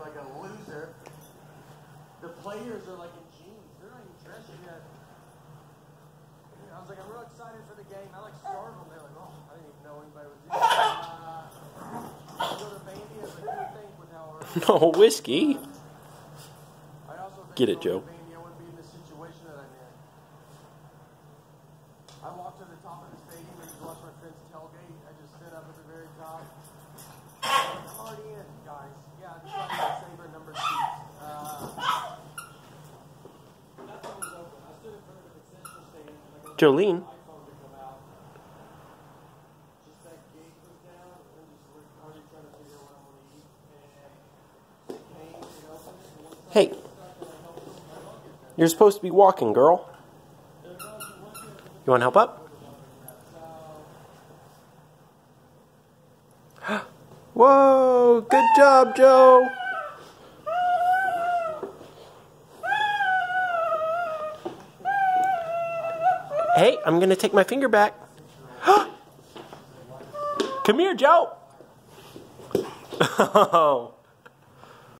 like a loser. The players are like in jeans. They're not even dressed yet. I was like, I'm real excited for the game. I like startled them. They're like, oh, I didn't even know anybody was here. Uh, go to Vandy. I was like, what do you think with how early? No whiskey. I also think Get it, Joe. I wouldn't be in the situation that I'm in. I walked to the top of the stadium and watched my friends tailgate. I just sit up at the very top. I'm already in, guys. Yeah, I just like my Saber number seats. Uh, that's always open. I stood in front of the concession stand and I got Jolene. my iPhone to come out. Just that gate was down and just was already trying to figure out what I'm going to eat. And it came and opened it. And once Hey, you're supposed to be walking, girl. You want to help up? Whoa, good job, Joe. Hey, I'm going to take my finger back. Come here, Joe. Oh.